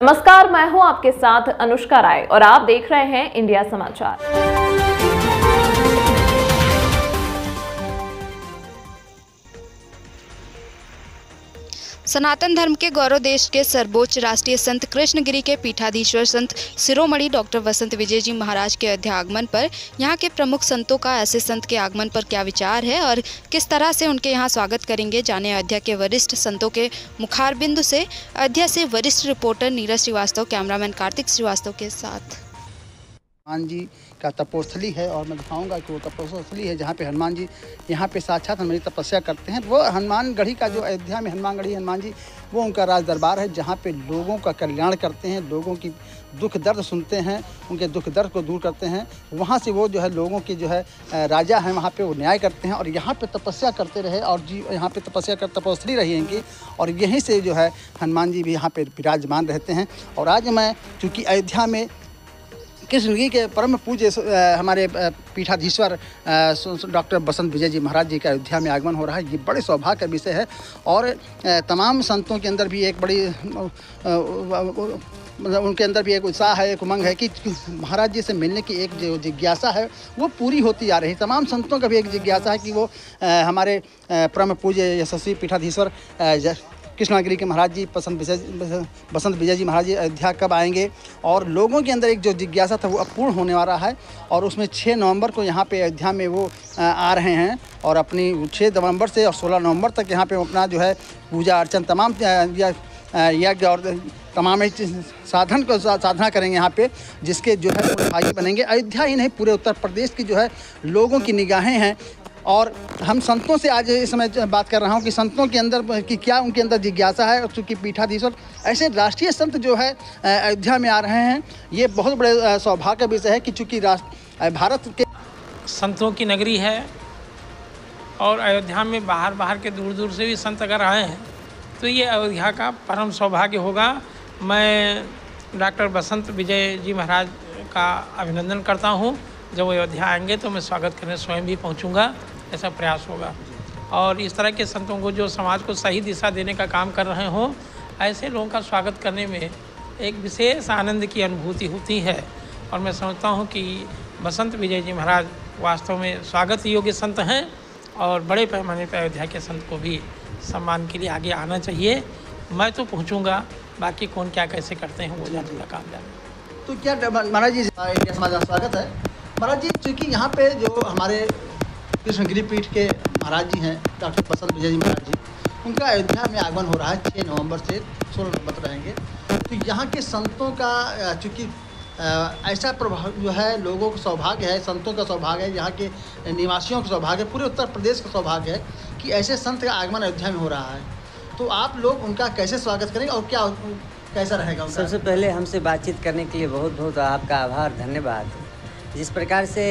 नमस्कार मैं हूँ आपके साथ अनुष्का राय और आप देख रहे हैं इंडिया समाचार। सनातन धर्म के गौरव देश के सर्वोच्च राष्ट्रीय संत कृष्णगिरी के पीठाधीश्वर संत सिरोमणि डॉक्टर वसंत विजय जी महाराज के अध्यागमन पर, यहाँ के प्रमुख संतों का ऐसे संत के आगमन पर क्या विचार है और किस तरह से उनके यहाँ स्वागत करेंगे? जाने अयोध्या के वरिष्ठ संतों के मुखारबिंदु से। अयोध्या से वरिष्ठ रिपोर्टर नीरज श्रीवास्तव, कैमरामैन कार्तिक श्रीवास्तव के साथ। हनुमान जी का तपोस्थली है और मैं दिखाऊँगा कि वो तपोस्थली है जहाँ पे हनुमान जी यहाँ पे साक्षात हनुमान तपस्या करते हैं। वो हनुमानगढ़ी का जो अयोध्या में हनुमानगढ़ी हनुमान जी वो उनका राज दरबार है जहाँ पे लोगों का कल्याण करते हैं, लोगों की दुख दर्द सुनते हैं, उनके दुख दर्द को दूर करते हैं। वहाँ से वो जो है लोगों के जो है राजा हैं, वहाँ पर वो न्याय करते हैं और यहाँ पर तपस्या करते रहे और जी, यहाँ पर तपस्या कर तपस्वी रही इनकी और यहीं से जो है हनुमान जी भी यहाँ पर विराजमान रहते हैं। और आज मैं चूँकि अयोध्या में कृष्णगिरी के परम पूज्य हमारे पीठाधीश्वर डॉक्टर बसंत विजय जी महाराज जी का अयोध्या में आगमन हो रहा है। ये बड़े सौभाग्य का विषय है और तमाम संतों के अंदर भी एक बड़ी मतलब उनके अंदर भी एक उत्साह है, एक उमंग है कि महाराज जी से मिलने की एक जो जिज्ञासा है वो पूरी होती जा रही है। तमाम संतों का भी एक जिज्ञासा है कि वो हमारे परम पूज्य यशस्वी पीठाधीश्वर ज- कृष्णागिरी के महाराज जी बसंत विजय बसंत विजय जी महाराज जी अयोध्या कब आएँगे? और लोगों के अंदर एक जो जिज्ञासा था वो अब पूर्ण होने वाला है। और उसमें 6 नवंबर को यहाँ पे अयोध्या में वो आ रहे हैं। और अपनी 6 नवंबर से और 16 नवंबर तक यहाँ पे अपना जो है पूजा अर्चन तमाम या यज्ञ और तमाम साधन को साधना करेंगे यहाँ पे, जिसके जो है भागी बनेंगे। अयोध्या ही नहीं, पूरे उत्तर प्रदेश की जो है लोगों की निगाहें हैं। और हम संतों से आज इस समय बात कर रहा हूँ कि संतों के अंदर कि क्या उनके अंदर जिज्ञासा है चूँकि पीठाधीश्वर ऐसे राष्ट्रीय संत जो है अयोध्या में आ रहे हैं, ये बहुत बड़े सौभाग्य विषय है कि चूँकि भारत के संतों की नगरी है और अयोध्या में बाहर बाहर के दूर दूर से भी संत अगर आए हैं तो ये अयोध्या का परम सौभाग्य होगा। मैं डॉक्टर बसंत विजय जी महाराज का अभिनंदन करता हूँ। जब वो अयोध्या आएँगे तो मैं स्वागत करने स्वयं भी पहुँचूँगा। ऐसा प्रयास होगा। और इस तरह के संतों को जो समाज को सही दिशा देने का काम कर रहे हों, ऐसे लोगों का स्वागत करने में एक विशेष आनंद की अनुभूति होती है। और मैं समझता हूँ कि बसंत विजय जी महाराज वास्तव में स्वागत योग्य संत हैं और बड़े पैमाने पर अयोध्या के संत को भी सम्मान के लिए आगे आना चाहिए। मैं तो पहुँचूँगा बाकी कौन क्या कैसे करते हैं, वो जाने का काम जाने तो क्या महाराज जी स्वागत है। महाराज जी चूँकि यहाँ पे जो हमारे कृष्णगिरी पीठ के महाराज जी हैं, डॉक्टर बसंत विजय जी महाराज जी। उनका अयोध्या में आगमन हो रहा है छः नवंबर से सोलह नवंबर तक रहेंगे। तो यहाँ के संतों का चूँकि ऐसा प्रभाव जो है, लोगों का सौभाग्य है, संतों का सौभाग्य है, यहाँ के निवासियों का सौभाग्य है, पूरे उत्तर प्रदेश का सौभाग्य है कि ऐसे संत का आगमन अयोध्या में हो रहा है। तो आप लोग उनका कैसे स्वागत करेंगे और क्या, कैसा रहेगा सबसे पहले हमसे बातचीत करने के लिए बहुत बहुत आपका आभार, धन्यवाद। जिस प्रकार से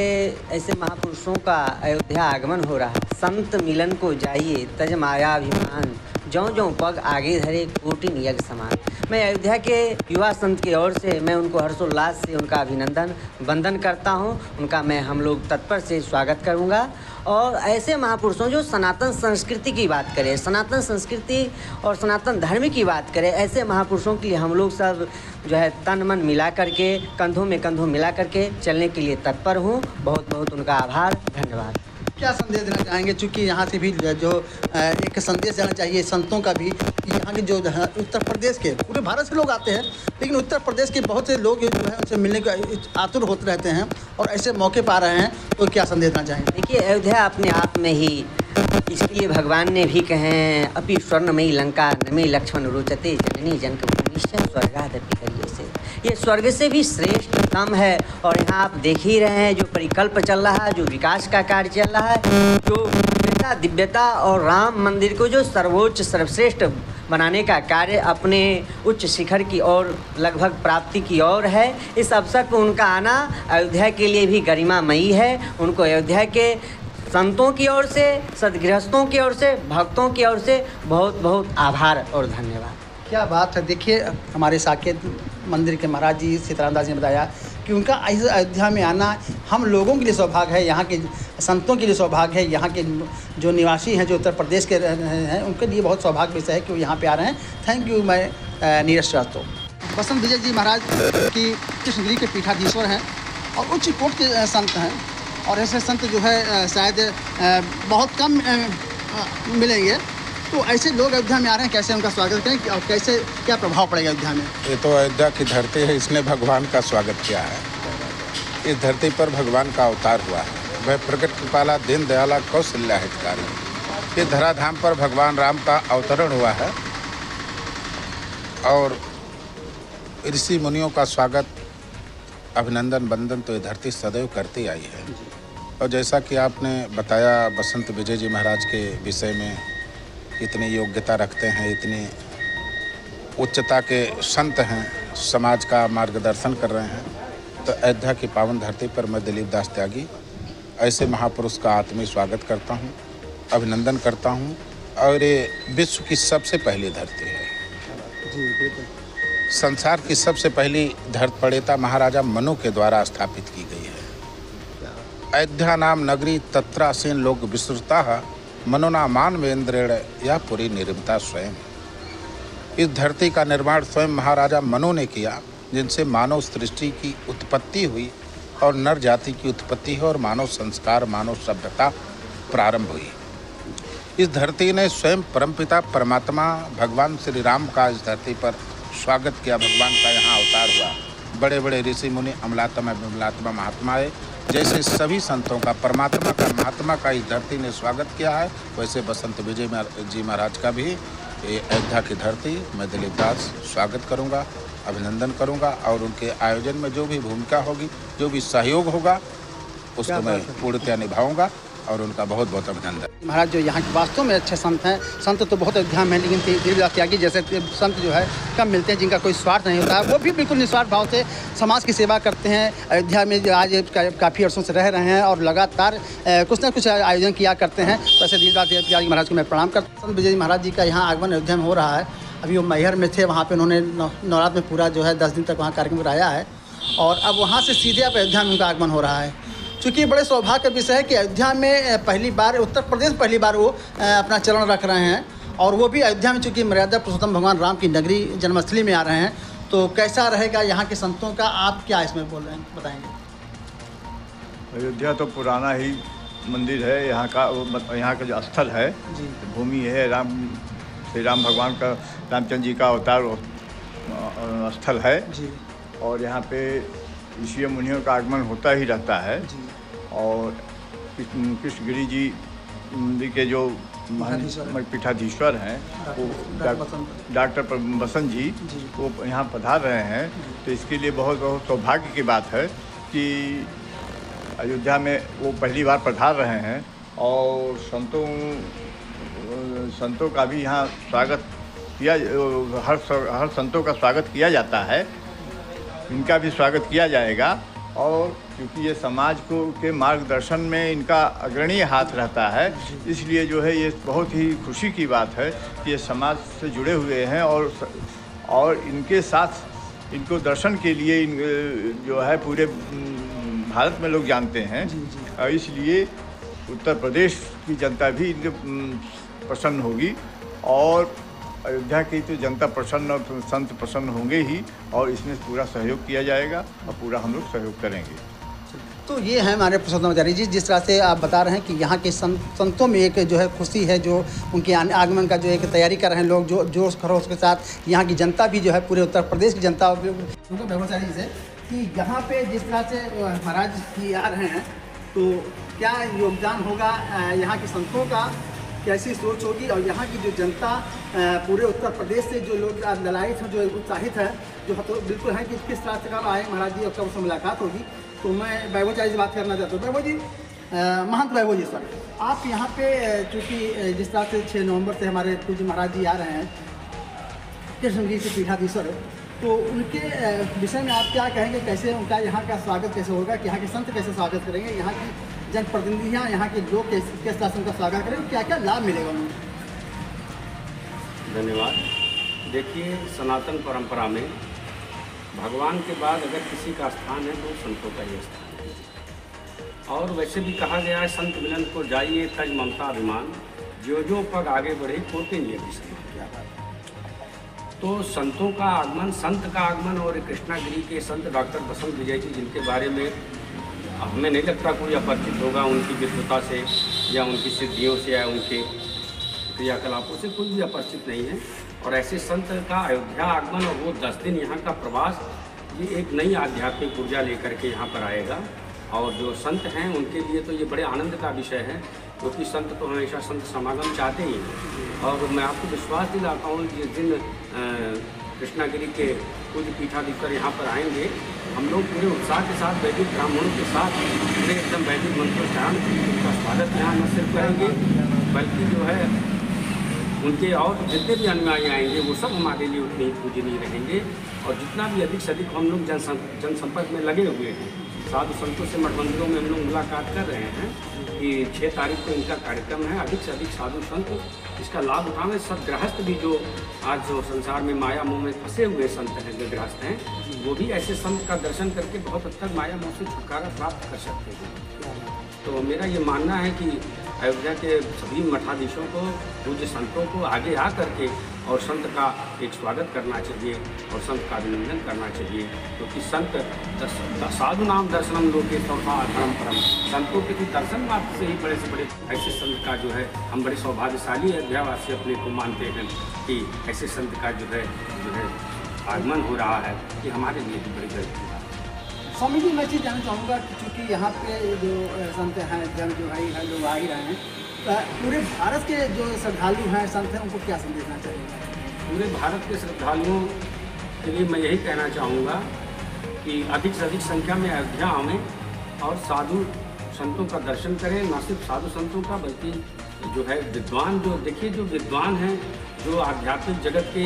ऐसे महापुरुषों का अयोध्या आगमन हो रहा संत मिलन को जाइए तज मायाभिमान ज्यों ज्यों पग आगे धरे कोटिन यज्ञ समान। मैं अयोध्या के युवा संत की ओर से, मैं उनको हर्षोल्लास से उनका अभिनंदन, वंदन करता हूँ। उनका मैं हम लोग तत्पर से स्वागत करूँगा। और ऐसे महापुरुषों जो सनातन संस्कृति की बात करें, सनातन संस्कृति और सनातन धर्म की बात करें, ऐसे महापुरुषों के लिए हम लोग सब जो है तन मन मिला करके, कंधों में कंधों मिला करके चलने के लिए तत्पर हूँ। बहुत बहुत उनका आभार, धन्यवाद। क्या संदेश देना चाहेंगे? चूँकि यहाँ से भी जो एक संदेश देना चाहिए, संतों का भी यहाँ के जो उत्तर प्रदेश के, पूरे भारत से लोग आते हैं, लेकिन उत्तर प्रदेश के बहुत से लोग जो है, उनसे मिलने के आतुर होते रहते हैं और ऐसे मौके पा रहे हैं तो क्या संदेश देना चाहेंगे? देखिए, अयोध्या अपने आप में ही इसके लिए भगवान ने भी कहे हैं अपि स्वर्णमयी लंका नमे लक्ष्मण रोचते, जननी जनक स्वर्गादपि करिए से। ये स्वर्ग से भी श्रेष्ठतम है, और यहाँ आप देख ही रहे हैं, जो परिकल्प चल रहा है, जो विकास का कार्य चल रहा है, जो दिव्यता और राम मंदिर को जो सर्वोच्च, सर्वश्रेष्ठ बनाने का कार्य अपने उच्च शिखर की ओर, लगभग प्राप्ति की ओर है। इस अवसर पर उनका आना अयोध्या के लिए भी गरिमामयी है। उनको अयोध्या के संतों की ओर से, सदगृहस्थों की ओर से, भक्तों की ओर से बहुत बहुत आभार और धन्यवाद। क्या बात है। देखिए, हमारे साकेत मंदिर के महाराज जी, सीताराम दास जी ने बताया कि उनका अयोध्या में आना हम लोगों के लिए सौभाग्य है। यहाँ के संतों के लिए सौभाग्य है, यहाँ के जो निवासी हैं, जो उत्तर प्रदेश के हैं, उनके लिए बहुत सौभाग्य विषय है कि वो यहाँ पे आ रहे हैं। थैंक यू मैं नीरज श्रीवास्तव बसंत विजय जी महाराज की कृष्णगिरी के पीठाधीश्वर हैं और उच्च कोट के संत हैं और ऐसे संत जो है शायद बहुत कम मिलेंगे। तो ऐसे लोग अयोध्या में आ रहे हैं, कैसे उनका स्वागत करें और कैसे, क्या प्रभाव पड़ेगा अयोध्या में? ये तो अयोध्या की धरती है, इसने भगवान का स्वागत किया है। इस धरती पर भगवान का अवतार हुआ है। वह प्रकट कृपाला दीन दयाला कौशल्या हितकारी। इस धराधाम पर भगवान राम का अवतरण हुआ है और ऋषि मुनियों का स्वागत, अभिनंदन बंदन तो ये धरती सदैव करती आई है। और जैसा कि आपने बताया, बसंत विजय जी महाराज के विषय में, इतनी योग्यता रखते हैं, इतनी उच्चता के संत हैं, समाज का मार्गदर्शन कर रहे हैं तो अयोध्या की पावन धरती पर मैं दिलीप दास त्यागी ऐसे महापुरुष का आत्मीय स्वागत करता हूँ अभिनंदन करता हूँ और ये विश्व की सबसे पहली धरती है। जी संसार की सबसे पहली धरत पड़ेता महाराजा मनु के द्वारा स्थापित की गई है। अयोध्या नाम नगरी तत्रासीन लोक विस्तृता मनोना मानवेंद्रेण यह पूरी निर्मता स्वयं। इस धरती का निर्माण स्वयं महाराजा मनु ने किया जिनसे मानव सृष्टि की उत्पत्ति हुई और नर जाति की उत्पत्ति है और मानव संस्कार, मानव सभ्यता प्रारंभ हुई। इस धरती ने स्वयं परमपिता परमात्मा भगवान श्री राम का इस धरती पर स्वागत किया। भगवान का यहाँ अवतार हुआ। बड़े बड़े ऋषि, मुनि, अमलात्मा विमलात्मा महात्माएँ जैसे सभी संतों का, परमात्मा का, महात्मा का इस धरती ने स्वागत किया है, वैसे बसंत विजय जी महाराज का भी। अयोध्या की धरती, मैं दिलीप दास, स्वागत करूँगा। अभिनंदन करूँगा और उनके आयोजन में जो भी भूमिका होगी जो भी सहयोग होगा उसको मैं पूर्णतया निभाऊँगा और उनका बहुत बहुत अभिनंदन। महाराज जो यहाँ के वास्तव में अच्छे संत हैं संत तो बहुत अयोध्या में हैं लेकिन त्यागी जैसे संत जो है कम मिलते हैं जिनका कोई स्वार्थ नहीं होता है वो भी बिल्कुल निस्वार्थ भाव से समाज की सेवा करते हैं। अयोध्या में जो आज काफ़ी अर्सों से रह रहे हैं और लगातार कुछ ना कुछ आयोजन किया करते हैं। तो ऐसे दिलीप त्यागी महाराज को मैं प्रणाम करता हूँ। संत विजय महाराज जी का यहाँ आगमन अयोध्या में हो रहा है। अभी वो मैहर में थे वहाँ पे उन्होंने नवरात्र में पूरा जो है दस दिन तक वहाँ कार्यक्रम कराया है। और अब वहाँ से सीधे अब अयोध्या में उनका आगमन हो रहा है। चूँकि बड़े सौभाग्य का विषय है कि अयोध्या में पहली बार उत्तर प्रदेश पहली बार वो अपना चरण रख रहे हैं। और वो भी अयोध्या में चूँकि मर्यादा पुरुषोत्तम भगवान राम की नगरी जन्मस्थली में आ रहे हैं तो कैसा रहेगा यहाँ के संतों का आप क्या इसमें बोल रहे हैं बताएँगे? अयोध्या तो पुराना ही मंदिर है यहाँ का यहाँ का जो स्थल है भूमि है राम श्री राम भगवान का रामचंद्र जी का अवतार स्थल है जी और यहाँ पे ऋषि मुनियों का आगमन होता ही रहता है जी और कृष्ण कृष्णगिरी जी जी के जो पीठाधीश्वर हैं। वो डॉक्टर बसंत। जी। वो यहाँ पधार रहे हैं तो इसके लिए बहुत बहुत सौभाग्य की बात है कि अयोध्या में वो पहली बार पधार रहे हैं और संतों संतों का भी यहाँ स्वागत किया हर हर संतों का स्वागत किया जाता है। इनका भी स्वागत किया जाएगा और क्योंकि ये समाज को के मार्गदर्शन में इनका अग्रणीय हाथ रहता है इसलिए जो है ये बहुत ही खुशी की बात है कि ये समाज से जुड़े हुए हैं और और इनके साथ इनको दर्शन के लिए इन जो है पूरे भारत में लोग जानते हैं। और इसलिए उत्तर प्रदेश की जनता भी इनके प्रसन्न होगी और अयोध्या की तो जनता प्रसन्न और संत प्रसन्न होंगे ही और इसमें पूरा सहयोग किया जाएगा और पूरा हम लोग सहयोग करेंगे। तो ये है हमारे पुरुषोत्तम आचार्य जी, जिस तरह से आप बता रहे हैं कि यहाँ के संत, संतों में एक जो है खुशी है, जो उनके आगमन का जो एक तैयारी कर रहे हैं लोग, जो जोश खरोश के साथ यहाँ की जनता भी जो है पूरे उत्तर प्रदेश की जनता उनको व्यवसायी से, कि यहाँ पे जिस तरह से महाराज जी आ रहे हैं तो क्या योगदान होगा यहाँ के संतों का कैसी सोच होगी। और यहाँ की जो जनता पूरे उत्तर प्रदेश से जो लोग ललायित हैं, जो उत्साहित है, जो बिल्कुल है कि किस तरह से कब आए, महाराज जी और कब उससे मुलाकात होगी। तो मैं वैभव जी से बात करना चाहता हूँ। वैभव जी महंत वैभव जी सर, आप यहाँ पे चूँकि जिस तरह से छः नवंबर से हमारे पूज्य महाराज जी आ रहे हैं कृष्णगिरी के पीठाधीश्वर तो उनके विषय में आप क्या कहेंगे? कैसे उनका यहाँ का स्वागत कैसे होगा? कि यहाँ के संत कैसे स्वागत करेंगे? यहाँ की जनप्रतिनिधियाँ यहाँ के लोग किस किस से उनका स्वागत करेंगे क्या क्या लाभ मिलेगा उन्हें? धन्यवाद। देखिए, सनातन परंपरा में भगवान के बाद अगर किसी का स्थान है तो संतों का ही स्थान है। और वैसे भी कहा गया है, संत मिलन को जाइए, तज ममता अभिमान जो जो पग आगे बढ़े कोटे लिए तो संतों का आगमन, संत का आगमन और कृष्णागिरी के संत डॉक्टर बसंत विजय जी जिनके बारे में हमें नहीं लगता कोई अपरिचित होगा उनकी विद्वता से या उनकी सिद्धियों से या उनके क्रियाकलापों से, कोई भी अपरिचित नहीं है। और ऐसे संत का अयोध्या आगमन और वो दस दिन यहाँ का प्रवास, ये एक नई आध्यात्मिक ऊर्जा लेकर के यहाँ पर आएगा। और जो संत हैं, उनके लिए तो ये बड़े आनंद का विषय है, क्योंकि तो संत तो हमेशा संत समागम चाहते ही हैं। और मैं आपको विश्वास दिलाता हूँ, जिस दिन कृष्णागिरी के पूज्य पीठाधीश्वर यहाँ पर आएँगे हम लोग पूरे उत्साह के साथ वैदिक ब्राह्मणों के साथ पूरे एकदम वैदिक मंत्रोच्चारण उनका स्वागत यहाँ न सिर्फ़ करेंगे, बल्कि जो है, उनके और जितने भी अनुयायी आएँगे, वो सब हमारे लिए उतने ही पूजनीय रहेंगे। और जितना भी अधिक से अधिक हम लोग जन जनसंपर्क में लगे हुए हैं, साधु संतों से मठ मंदिरों में हम लोग मुलाकात कर रहे हैं कि छः तारीख को इनका कार्यक्रम है, अधिक से अधिक साधु संत इसका लाभ उठाएँ। सब गृहस्थ भी जो आज जो संसार में माया मोह में फंसे हुए संत हैं जो गृहस्थ हैं वो भी ऐसे संत का दर्शन करके बहुत तक माया मोह से छुटकारा प्राप्त कर सकते हैं। तो मेरा ये मानना है कि अयोध्या के सभी मठाधीशों को, पूज्य संतों को आगे आ करके और संत का एक स्वागत करना चाहिए और संत का अभिनंदन करना चाहिए। क्योंकि तो संत साधु नाम दर्शनम लोके तोफा धर्म परम। संतों के भी दर्शन मात्र से ही बड़े से बड़े ऐसे संत का जो है, हम बड़े सौभाग्यशाली अयोध्यावासी अपने को मानते हैं कि ऐसे संत का जो है जो है आगमन हो रहा है कि हमारे लिए भी बड़ी बात है। स्वामी जी मैं चीज़ जानना चाहूँगा चूँकि यहाँ पे जो संत हैं जन जो भाई हैं लोग आ ही रहे हैं पूरे भारत के जो श्रद्धालु हैं संत हैं उनको क्या संदेश देना चाहिए? पूरे भारत के श्रद्धालुओं के लिए मैं यही कहना चाहूँगा कि अधिक से अधिक संख्या में अयोध्या आवें और साधु संतों का दर्शन करें। न सिर्फ़ साधु संतों का बल्कि जो है विद्वान जो देखिए जो विद्वान हैं जो आध्यात्मिक जगत के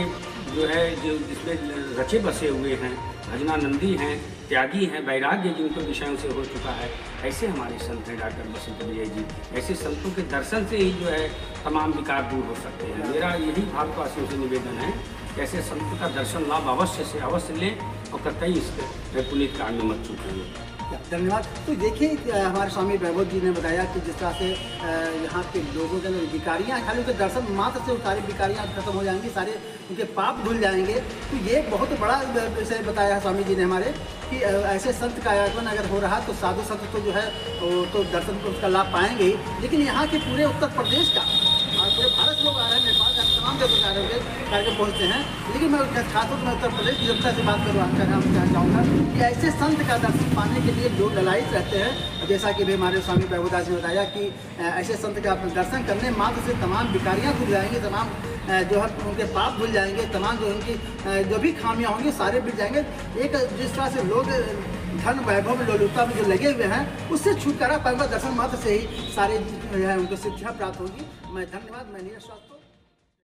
जो है, जो जिसमें रचे बसे हुए हैं भजनानंदी हैं, त्यागी हैं, वैराग्य जिनको विषयों से हो चुका है, ऐसे हमारे संत हैं डॉक्टर बसंत विजय जी। ऐसे संतों के दर्शन से ही जो है, तमाम विकार दूर हो सकते हैं। मेरा यही भारतवासियों से निवेदन है ऐसे संत का दर्शन लाभ अवश्य से अवश्य लें और कतई इस पुनीत कांड में मत चूकेंगे धन्यवाद। तो देखिए हमारे स्वामी वैभव जी ने बताया कि जिस तरह से यहाँ के लोगों के अंदर विकारियाँ खाली उनके दर्शन मात्र से सारी विकारियाँ खत्म हो जाएँगी, सारे उनके पाप धुल जाएँगे। तो ये बहुत बड़ा विषय बताया है स्वामी जी ने हमारे कि ऐसे संत का आगमन अगर हो रहा तो साधु संत तो जो है तो दर्शन को उसका लाभ पाएँगे ही। लेकिन यहाँ के पूरे उत्तर प्रदेश का और पूरे भारत लोग आ रहे हैं नेपाल का तमाम जगह होंगे कार्यक्रम पहुँचते हैं, लेकिन मैं खासतौर पर उत्तर प्रदेश की जनता से बात करना कहना चाहूँगा, कि ऐसे संत का दर्शन पाने के लिए लोग ललायित रहते हैं। जैसा कि भी हमारे स्वामी प्रभुदास ने बताया कि ऐसे संत का दर्शन करने मात्र से तमाम बिकारियाँ खुल जाएँगी, तमाम जो है उनके पाप भूल जाएँगे, तमाम जो उनकी जो भी खामियाँ होंगी सारे मिट जाएँगे। एक जिस तरह से लोग, धन वैभव में लोलुपता में जो लगे हुए हैं, उससे छुटकारा पाएँगे दर्शन मात्र से ही सारे जो है उनको शिक्षा प्राप्त होगी। मैं धन्यवाद, मैं नीरज